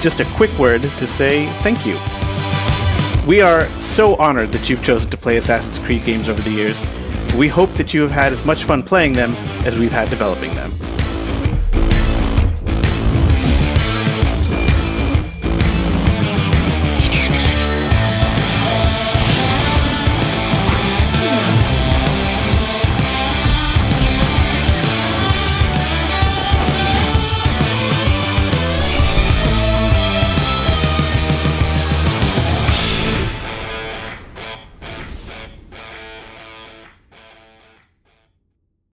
just a quick word to say thank you. We are so honored that you've chosen to play Assassin's Creed games over the years. We hope that you have had as much fun playing them as we've had developing them.